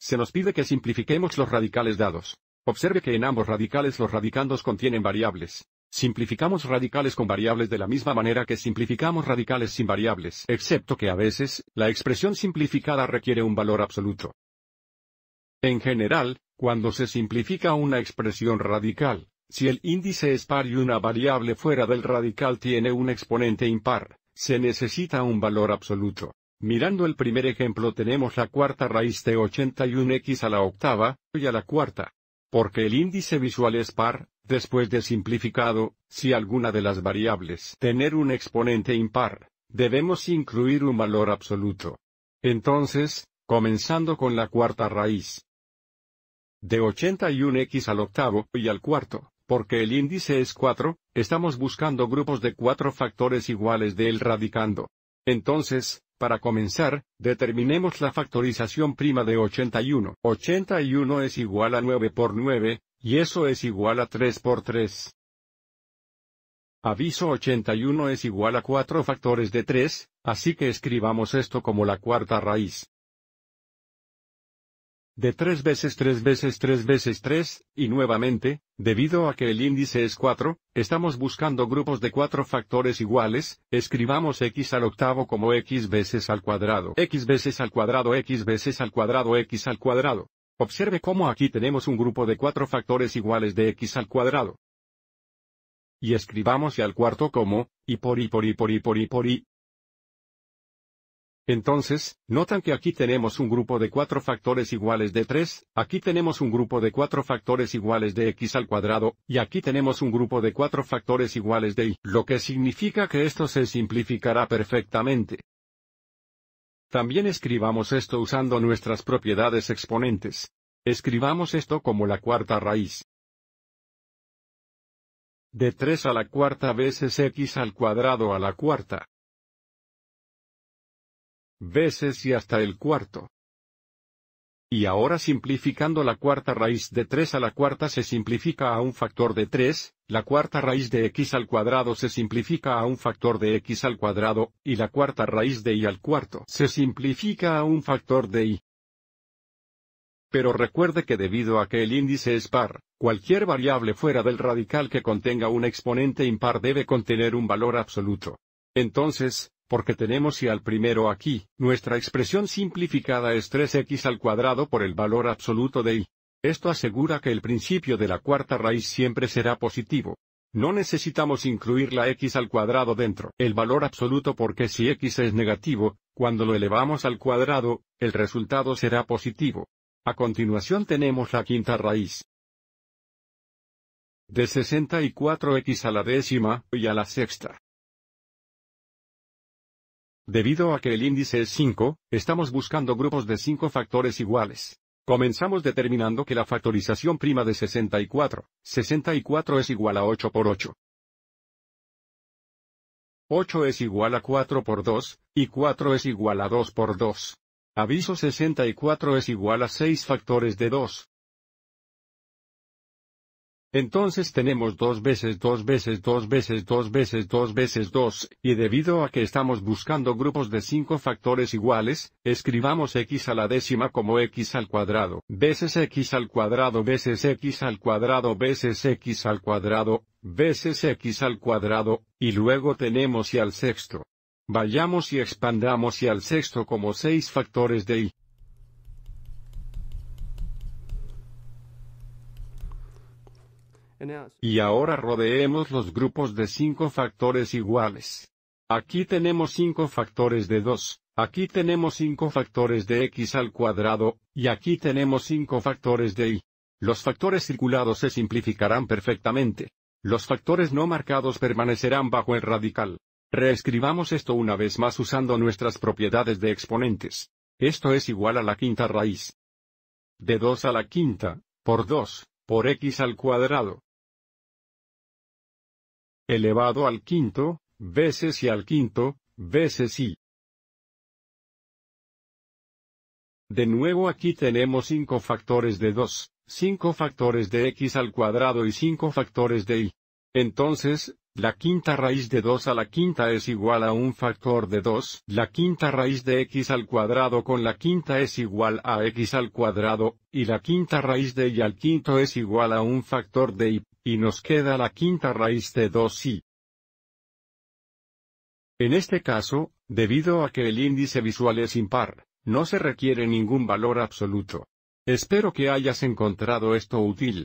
Se nos pide que simplifiquemos los radicales dados. Observe que en ambos radicales los radicandos contienen variables. Simplificamos radicales con variables de la misma manera que simplificamos radicales sin variables, excepto que a veces, la expresión simplificada requiere un valor absoluto. En general, cuando se simplifica una expresión radical, si el índice es par y una variable fuera del radical tiene un exponente impar, se necesita un valor absoluto. Mirando el primer ejemplo tenemos la cuarta raíz de 81x a la octava, y a la cuarta. Porque el índice visual es par, después de simplificado, si alguna de las variables tener un exponente impar, debemos incluir un valor absoluto. Entonces, comenzando con la cuarta raíz. De 81x al octavo y al cuarto, porque el índice es 4, estamos buscando grupos de cuatro factores iguales del radicando. Entonces, para comenzar, determinemos la factorización prima de 81. 81 es igual a 9 por 9, y eso es igual a 3 por 3. Aviso 81 es igual a 4 factores de 3, así que escribamos esto como la cuarta raíz. De 3 veces 3 veces 3 veces 3, y nuevamente, debido a que el índice es 4, estamos buscando grupos de 4 factores iguales, escribamos x al octavo como x veces al cuadrado, x veces al cuadrado, x veces al cuadrado, x al cuadrado. Observe cómo aquí tenemos un grupo de 4 factores iguales de x al cuadrado. Y escribamos y al cuarto como, y por y por y por y por y por y, entonces, notan que aquí tenemos un grupo de cuatro factores iguales de 3, aquí tenemos un grupo de cuatro factores iguales de x al cuadrado, y aquí tenemos un grupo de cuatro factores iguales de y, lo que significa que esto se simplificará perfectamente. También escribamos esto usando nuestras propiedades exponentes. Escribamos esto como la cuarta raíz. De 3 a la cuarta veces x al cuadrado a la cuarta veces y hasta el cuarto. Y ahora simplificando la cuarta raíz de 3 a la cuarta se simplifica a un factor de 3, la cuarta raíz de x al cuadrado se simplifica a un factor de x al cuadrado, y la cuarta raíz de y al cuarto se simplifica a un factor de y. Pero recuerde que debido a que el índice es par, cualquier variable fuera del radical que contenga un exponente impar debe contener un valor absoluto. Entonces, porque tenemos y al primero aquí, nuestra expresión simplificada es 3x al cuadrado por el valor absoluto de y. Esto asegura que el principio de la cuarta raíz siempre será positivo. No necesitamos incluir la x al cuadrado dentro el valor absoluto porque si x es negativo, cuando lo elevamos al cuadrado, el resultado será positivo. A continuación tenemos la quinta raíz. De 64x a la décima y a la sexta. Debido a que el índice es 5, estamos buscando grupos de 5 factores iguales. Comenzamos determinando que la factorización prima de 64, 64 es igual a 8 por 8. 8 es igual a 4 por 2, y 4 es igual a 2 por 2. Aviso 64 es igual a 6 factores de 2. Entonces tenemos dos veces dos veces dos veces dos veces dos veces dos, y debido a que estamos buscando grupos de cinco factores iguales, escribamos x a la décima como x al cuadrado, veces x al cuadrado veces x al cuadrado veces x al cuadrado, veces x al cuadrado, y luego tenemos y al sexto. Vayamos y expandamos y al sexto como seis factores de y. Y ahora rodeemos los grupos de cinco factores iguales. Aquí tenemos cinco factores de 2, aquí tenemos cinco factores de x al cuadrado, y aquí tenemos cinco factores de y. Los factores circulados se simplificarán perfectamente. Los factores no marcados permanecerán bajo el radical. Reescribamos esto una vez más usando nuestras propiedades de exponentes. Esto es igual a la quinta raíz. De 2 a la quinta, por 2, por x al cuadrado. Elevado al quinto, veces y al quinto, veces y. De nuevo aquí tenemos 5 factores de 2, 5 factores de x al cuadrado y 5 factores de y. Entonces, La quinta raíz de 2 a la quinta es igual a un factor de 2. La quinta raíz de x al cuadrado con la quinta es igual a x al cuadrado, y la quinta raíz de y al quinto es igual a un factor de y, y nos queda la quinta raíz de 2y. En este caso, debido a que el índice visual es impar, no se requiere ningún valor absoluto. Espero que hayas encontrado esto útil.